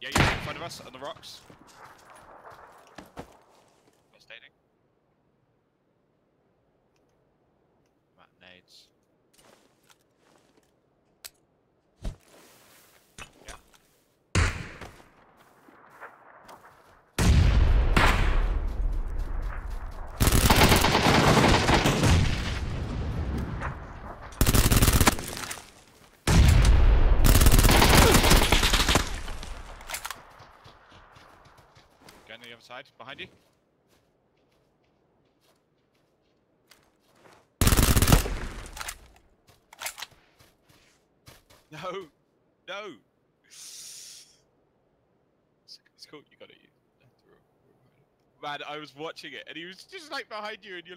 Yeah, you're in front of us on the rocks. Matt nades. Yeah. Going on the other side, behind you. No, no. It's, it's cool. You got it. You. Man, I was watching it, and he was just like behind you, and you're